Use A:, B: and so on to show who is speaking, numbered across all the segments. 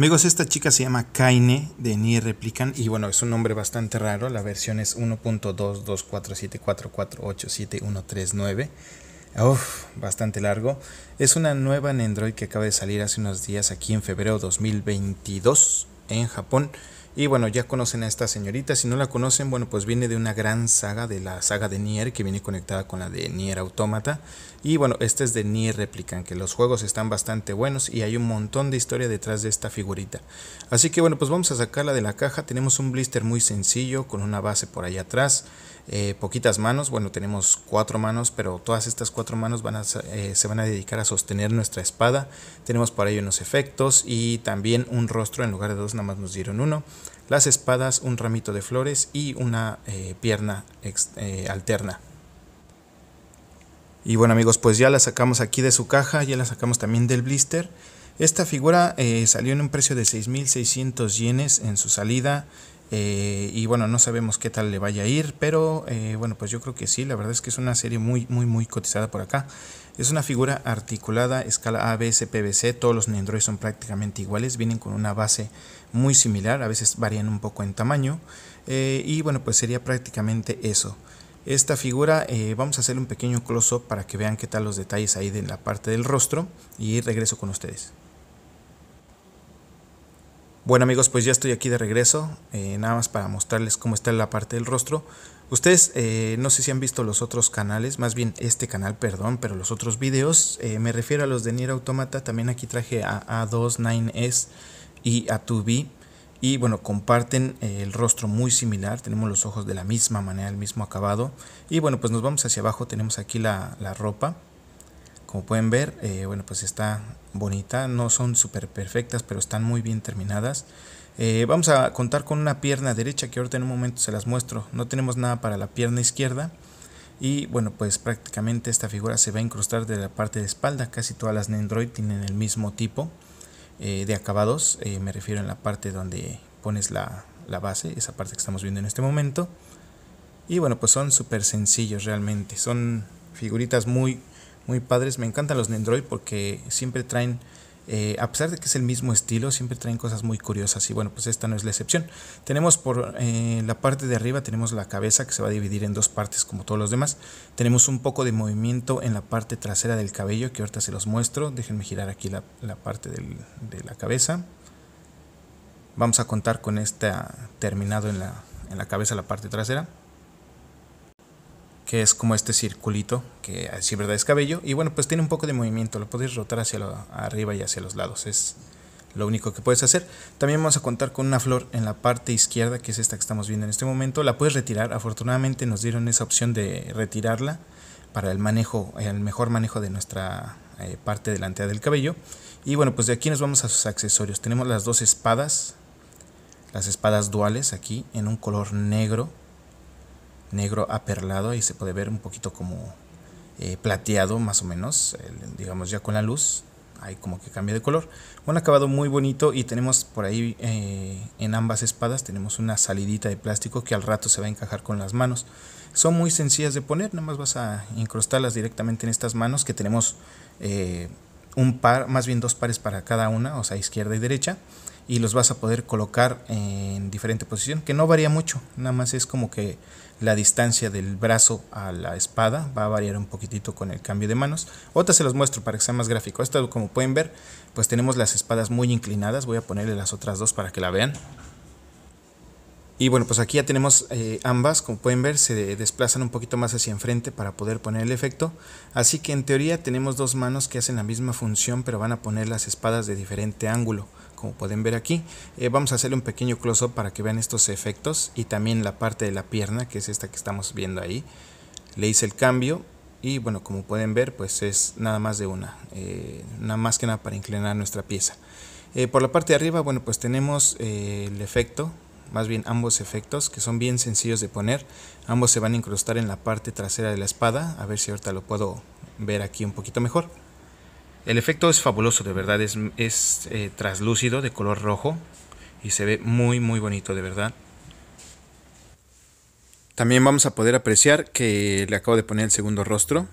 A: Amigos, esta chica se llama Kaine de Nier Replicant y bueno, es un nombre bastante raro. La versión es 1.22474487139. Uf, bastante largo. Es una nueva Nendroid que acaba de salir hace unos días aquí en febrero 2022 en Japón. Y bueno, ya conocen a esta señorita. Si no la conocen, bueno, pues viene de una gran saga, de la saga de Nier, que viene conectada con la de Nier Automata. Y bueno, este es de Nier Replicant, que los juegos están bastante buenos y hay un montón de historia detrás de esta figurita. Así que bueno, pues vamos a sacarla de la caja. Tenemos un blister muy sencillo, con una base por ahí atrás. Eh, poquitas manos, bueno tenemos cuatro manos, pero todas estas cuatro manos van a, eh, se van a dedicar a sostener nuestra espada. Tenemos por ahí unos efectos y también un rostro, en lugar de dos nada más nos dieron uno. Las espadas, un ramito de flores y una eh, pierna alterna. Y bueno amigos, pues ya la sacamos aquí de su caja, ya la sacamos también del blister. Esta figura salió en un precio de 6.600 yenes en su salida. Eh, y bueno, no sabemos qué tal le vaya a ir, pero eh, bueno, pues yo creo que sí, la verdad es que es una serie muy, muy, muy cotizada por acá. Es una figura articulada, escala ABS PVC, todos los Nendroids son prácticamente iguales, vienen con una base muy similar, a veces varían un poco en tamaño, eh, y bueno, pues sería prácticamente eso. Esta figura vamos a hacer un pequeño close-up para que vean qué tal los detalles ahí de la parte del rostro y regreso con ustedes. Bueno amigos, pues ya estoy aquí de regreso, eh, nada más para mostrarles cómo está la parte del rostro. Ustedes eh, no sé si han visto los otros canales, más bien este canal, perdón, pero los otros videos, eh, me refiero a los de Nier Automata, también aquí traje a A29S y a 2B. Y bueno, comparten el rostro muy similar, tenemos los ojos de la misma manera, el mismo acabado. Y bueno, pues nos vamos hacia abajo, tenemos aquí la, la ropa. Como pueden ver, bueno, pues está bonita, no son súper perfectas, pero están muy bien terminadas. Eh, vamos a contar con una pierna derecha que ahorita en un momento se las muestro. No tenemos nada para la pierna izquierda. Y bueno, pues prácticamente esta figura se va a incrustar de la parte de espalda. Casi todas las Nendroid tienen el mismo tipo eh, de acabados. Eh, me refiero en la parte donde pones la, la, base, esa parte que estamos viendo en este momento. Y bueno, pues son súper sencillos realmente. Son figuritas muy, muy padres. Me encantan los Nendroid porque siempre traen, eh, a pesar de que es el mismo estilo, siempre traen cosas muy curiosas. Y bueno, pues esta no es la excepción. Tenemos por eh, la parte de arriba, tenemos la cabeza que se va a dividir en dos partes como todos los demás. Tenemos un poco de movimiento en la parte trasera del cabello que ahorita se los muestro. Déjenme girar aquí la, parte de la cabeza. Vamos a contar con esta terminado en la, en la cabeza, la parte trasera que es como este circulito, que así verdad es cabello, y bueno, pues tiene un poco de movimiento, lo puedes rotar hacia arriba y hacia los lados, es lo único que puedes hacer. También vamos a contar con una flor en la parte izquierda, que es esta que estamos viendo en este momento, la puedes retirar, afortunadamente nos dieron esa opción de retirarla para el manejo, el mejor manejo de nuestra eh, parte delantera del cabello. Y bueno, pues de aquí nos vamos a sus accesorios. Tenemos las dos espadas, las espadas duales aquí en un color negro negro aperlado y se puede ver un poquito como eh, plateado más o menos, digamos ya con la luz, hay como que cambia de color. Un acabado muy bonito y tenemos por ahí eh, en ambas espadas tenemos una salidita de plástico que al rato se va a encajar con las manos. Son muy sencillas de poner, nada más vas a incrustarlas directamente en estas manos que tenemos eh, un par, más bien dos pares para cada una, o sea izquierda y derecha y los vas a poder colocar en diferente posición, que no varía mucho, nada más es como que la distancia del brazo a la espada va a variar un poquitito con el cambio de manos. Otra se los muestro para que sea más gráfico. Esto como pueden ver, pues tenemos las espadas muy inclinadas, voy a ponerle las otras dos para que la vean. Y bueno, pues aquí ya tenemos eh, ambas, como pueden ver, se desplazan un poquito más hacia enfrente para poder poner el efecto. Así que en teoría tenemos dos manos que hacen la misma función, pero van a poner las espadas de diferente ángulo como pueden ver aquí. Eh, vamos a hacerle un pequeño close-up para que vean estos efectos y también la parte de la pierna, que es esta que estamos viendo ahí. Le hice el cambio y bueno, como pueden ver, pues es nada más de una, eh, nada más que nada para inclinar nuestra pieza. Eh, por la parte de arriba, bueno, pues tenemos el efecto, más bien ambos efectos, que son bien sencillos de poner. Ambos se van a incrustar en la parte trasera de la espada, a ver si ahorita lo puedo ver aquí un poquito mejor. El efecto es fabuloso, de verdad, es, es eh, traslúcido de color rojo y se ve muy muy bonito, de verdad. También vamos a poder apreciar que le acabo de poner el segundo rostro,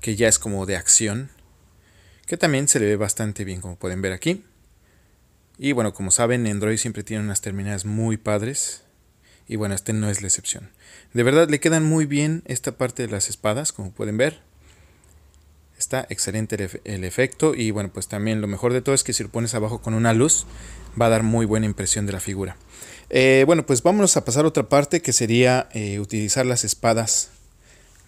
A: que ya es como de acción, que también se le ve bastante bien, como pueden ver aquí. Y bueno, como saben, Android siempre tiene unas terminales muy padres. Y bueno, este no es la excepción. De verdad le quedan muy bien esta parte de las espadas, como pueden ver. Está excelente el, efecto y bueno, pues también lo mejor de todo es que si lo pones abajo con una luz va a dar muy buena impresión de la figura. Eh, bueno, pues vámonos a pasar a otra parte que sería eh, utilizar las espadas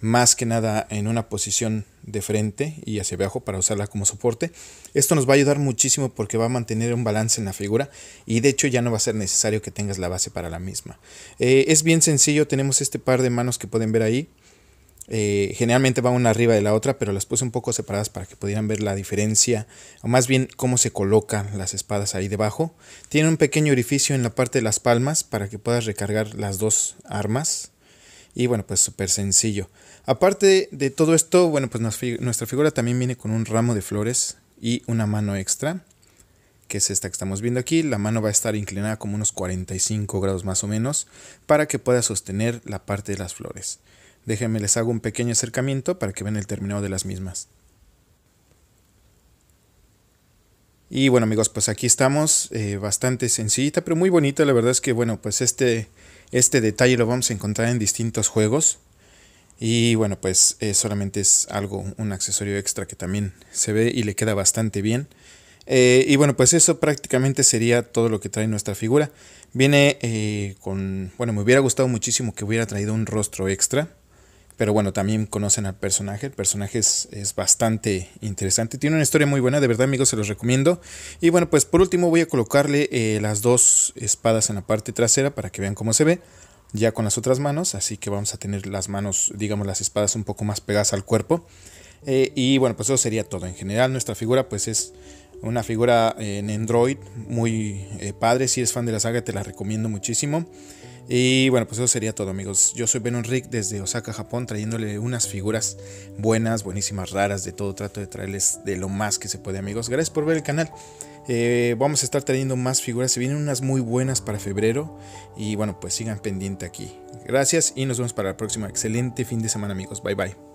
A: más que nada en una posición de frente y hacia abajo para usarla como soporte. Esto nos va a ayudar muchísimo porque va a mantener un balance en la figura y de hecho ya no va a ser necesario que tengas la base para la misma. Eh, es bien sencillo, tenemos este par de manos que pueden ver ahí. Eh, generalmente va una arriba de la otra, pero las puse un poco separadas para que pudieran ver la diferencia, o más bien cómo se colocan las espadas ahí debajo. Tiene un pequeño orificio en la parte de las palmas para que puedas recargar las dos armas. Y bueno, pues súper sencillo. Aparte de todo esto, bueno, pues nuestra figura también viene con un ramo de flores y una mano extra, que es esta que estamos viendo aquí. La mano va a estar inclinada como unos 45 grados más o menos, para que pueda sostener la parte de las flores. Déjenme les hago un pequeño acercamiento para que vean el terminado de las mismas. Y bueno amigos, pues aquí estamos, eh, bastante sencillita, pero muy bonita. La verdad es que bueno, pues este, este detalle lo vamos a encontrar en distintos juegos. Y bueno, pues eh, solamente es algo, un accesorio extra que también se ve y le queda bastante bien. Eh, y bueno, pues eso prácticamente sería todo lo que trae nuestra figura. Viene con, bueno, me hubiera gustado muchísimo que hubiera traído un rostro extra. Pero bueno, también conocen al personaje. El personaje es, bastante interesante. Tiene una historia muy buena, de verdad amigos, se los recomiendo. Y bueno, pues por último voy a colocarle eh, las dos espadas en la parte trasera para que vean cómo se ve. Ya con las otras manos, así que vamos a tener las manos, digamos las espadas un poco más pegadas al cuerpo. Eh, y bueno, pues eso sería todo. En general nuestra figura pues es una figura en Android muy eh, padre. Si eres fan de la saga te la recomiendo muchísimo. Y bueno, pues eso sería todo amigos. Yo soy Ben Rick desde Osaka, Japón, trayéndole unas figuras buenas, buenísimas, raras, de todo. Trato de traerles de lo más que se puede amigos. Gracias por ver el canal. Eh, vamos a estar trayendo más figuras. Se vienen unas muy buenas para febrero. Y bueno, pues sigan pendiente aquí. Gracias y nos vemos para la próxima. Excelente fin de semana amigos. Bye bye.